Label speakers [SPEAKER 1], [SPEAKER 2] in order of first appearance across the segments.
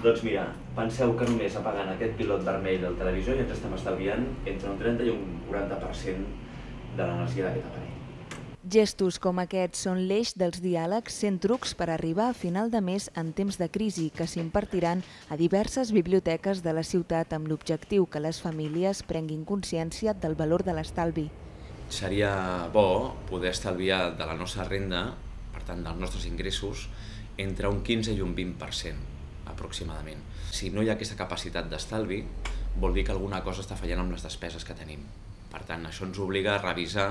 [SPEAKER 1] Doncs mira, penseu que només apagant aquest pilot vermell del televisor ja ens estem estalviant entre un 30 i un 40% de l'energia d'aquest aparell.
[SPEAKER 2] Gestos com aquests són l'eix dels diàlegs sent trucs per arribar a final de mes en temps de crisi que s'impartiran a diverses biblioteques de la ciutat amb l'objectiu que les famílies prenguin consciència del valor de l'estalvi.
[SPEAKER 3] Seria bo poder estalviar de la nostra renda, per tant dels nostres ingressos, entre un 15 i un 20% aproximadament. Si no hi ha aquesta capacitat d'estalvi, vol dir que alguna cosa està fallant amb les despeses que tenim. Per tant, això ens obliga a revisar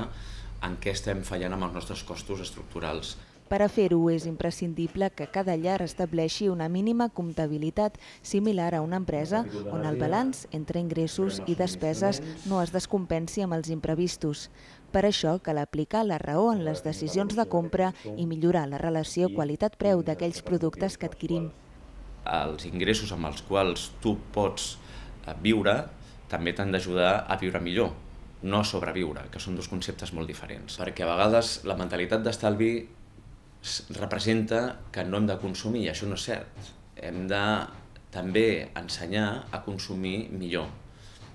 [SPEAKER 3] en què estem fallant amb els nostres costos estructurals.
[SPEAKER 2] Per a fer-ho és imprescindible que cada llar estableixi una mínima comptabilitat similar a una empresa on el balanç entre ingressos i despeses no es descompensi amb els imprevistos. Per això cal aplicar la raó en les decisions de compra i millorar la relació qualitat-preu d'aquells productes que adquirim.
[SPEAKER 3] Els ingressos amb els quals tu pots eh, viure també t'han d'ajudar a viure millor, no sobreviure, que són dos conceptes molt diferents. Perquè a vegades la mentalitat d'estalvi representa que no hem de consumir, i això no és cert. Hem de també ensenyar a consumir millor.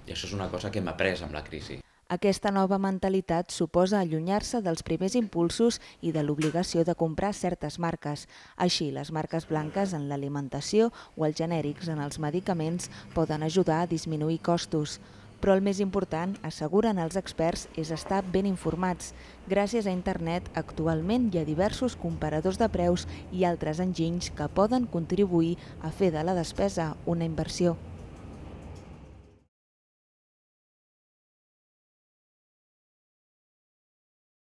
[SPEAKER 3] I això és una cosa que hem après amb la crisi.
[SPEAKER 2] Aquesta nova mentalitat suposa allunyar-se dels primers impulsos i de l'obligació de comprar certes marques. Així, les marques blanques en l'alimentació o els genèrics en els medicaments poden ajudar a disminuir costos però el més important, asseguren els experts, és estar ben informats. Gràcies a internet, actualment hi ha diversos comparadors de preus i altres enginys que poden contribuir a fer de la despesa una inversió.